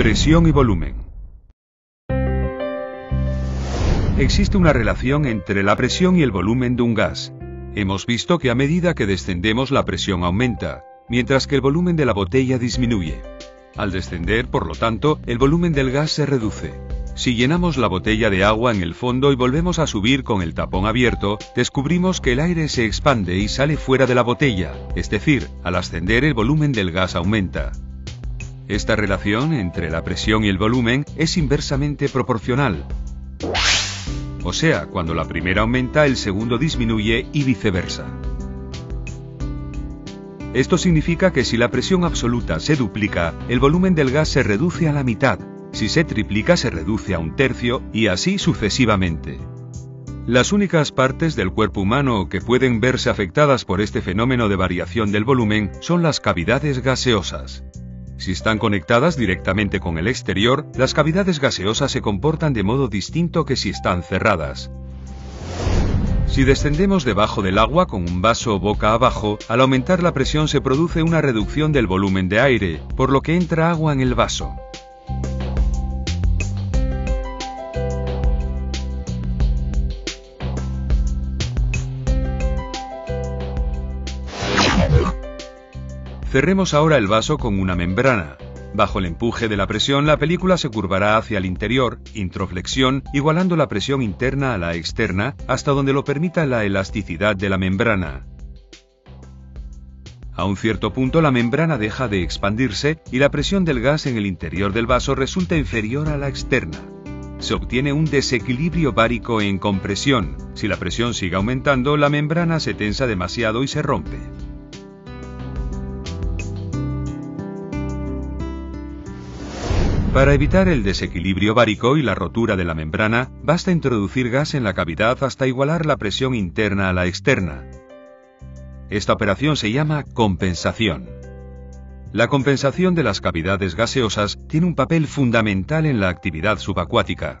Presión y volumen. Existe una relación entre la presión y el volumen de un gas. Hemos visto que a medida que descendemos la presión aumenta, mientras que el volumen de la botella disminuye. Al descender, por lo tanto, el volumen del gas se reduce. Si llenamos la botella de agua en el fondo y volvemos a subir con el tapón abierto, descubrimos que el aire se expande y sale fuera de la botella, es decir, al ascender el volumen del gas aumenta. Esta relación entre la presión y el volumen es inversamente proporcional. O sea, cuando la primera aumenta, el segundo disminuye y viceversa. Esto significa que si la presión absoluta se duplica, el volumen del gas se reduce a la mitad, si se triplica se reduce a un tercio y así sucesivamente. Las únicas partes del cuerpo humano que pueden verse afectadas por este fenómeno de variación del volumen son las cavidades gaseosas. Si están conectadas directamente con el exterior, las cavidades gaseosas se comportan de modo distinto que si están cerradas. Si descendemos debajo del agua con un vaso boca abajo, al aumentar la presión se produce una reducción del volumen de aire, por lo que entra agua en el vaso. Cerremos ahora el vaso con una membrana. Bajo el empuje de la presión, la película se curvará hacia el interior, introflexión, igualando la presión interna a la externa, hasta donde lo permita la elasticidad de la membrana. A un cierto punto la membrana deja de expandirse y la presión del gas en el interior del vaso resulta inferior a la externa. Se obtiene un desequilibrio bárico en compresión. Si la presión sigue aumentando, la membrana se tensa demasiado y se rompe. Para evitar el desequilibrio bárico y la rotura de la membrana, basta introducir gas en la cavidad hasta igualar la presión interna a la externa. Esta operación se llama compensación. La compensación de las cavidades gaseosas tiene un papel fundamental en la actividad subacuática.